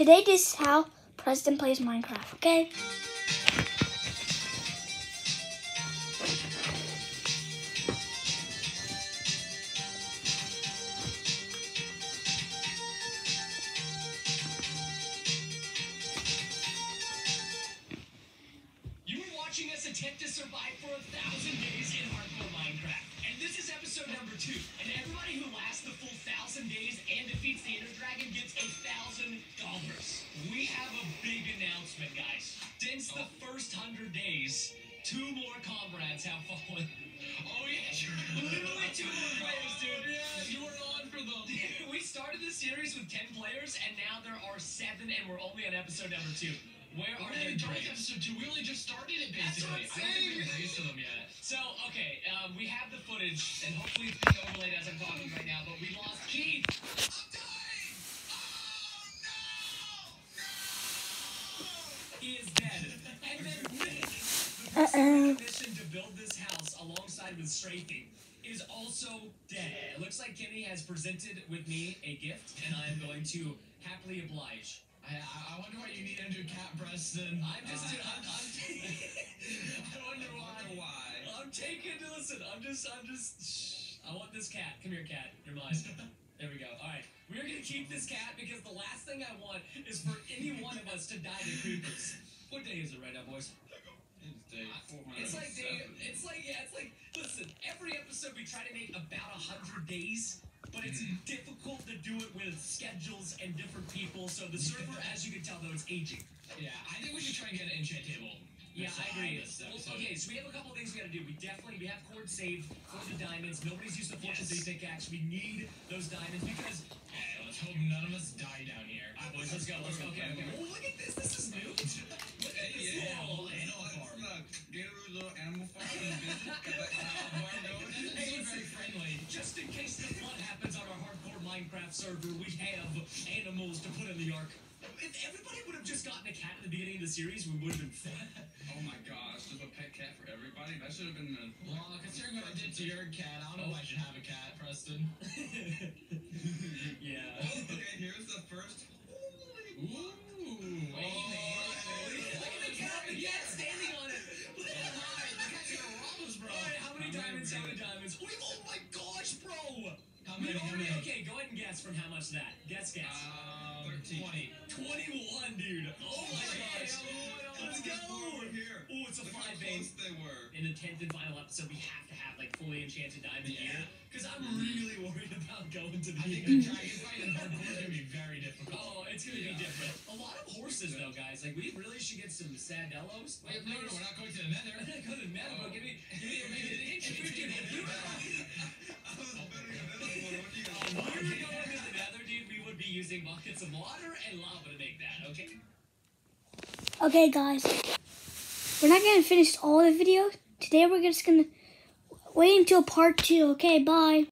Today, this is how Preston plays Minecraft, okay? You are watching us attempt to survive for a thousand days in hardcore Minecraft. And this is episode number two. And everybody hundred two more comrades have fallen. Oh yeah, literally two more players, dude. Yeah, you were on for them. we started the series with ten players, and now there are seven, and we're only on episode number two. Where are they? episode two. We only just started it, basically. I don't think we've released to them yet. So, okay, um, we have the footage, and hopefully it's being overlaid as I'm talking right now, but we lost Keith. Strafing, is also dead. It looks like Kenny has presented with me a gift, and I am going to happily oblige. I, I, I wonder why you need Andrew Cat Preston. I'm just, Uh, I'm, I'm I wonder I why. wonder why. I'm taking. To listen, I'm just. I'm just. Shh. I want this cat. Come here, cat. You're mine. There we go. All right. We're gonna keep this cat because the last thing I want is for any one of us to die to creepers. What day is it right now, boys? It's day It's like day. It's like yeah. It's like episode we try to make about a hundred days. But it's difficult to do it with schedules and different people. So the server, as you can tell, though, it's aging. Yeah, I think we should try and get an enchant table. Yeah, I agree. Well, okay, so we have a couple things we gotta do. We definitely we have cord saved for the diamonds. Nobody's used the fortune Yes. three pickaxe. We need those diamonds because. Hey, let's hope none of us die down here. All right, boys, let's go. Let's go. Okay, okay. Oh, look at this. This is Minecraft server, we have animals to put in the ark. If everybody would have just gotten a cat at the beginning of the series, we would have been fine. Oh my gosh, there's a pet cat for everybody. That should have been the. Well, considering what I did to your cat, I don't know if I should have a cat, Preston. yeah. Many? How already, many? okay, go ahead and guess from how much that. Guess, guess. Um, 13. 20. 21, dude. Oh my gosh. Let's go. Here. Oh, it's a Look five base. they were. In the 10th and final episode, we have to have like fully enchanted diamond Yeah. gear. Because I'm really worried about going to the I think the dragon fight in hardcore is gonna be very difficult. Oh, it's gonna be different. A lot of horses, though, guys. Like, we really should get some sadellos. Wait, no, no, we're not going to the nether. Go to the nether, but give me, using buckets of water and lava to make that, okay? Okay, guys. We're not gonna finish all the videos. Today, we're just gonna wait until part two. Okay, bye.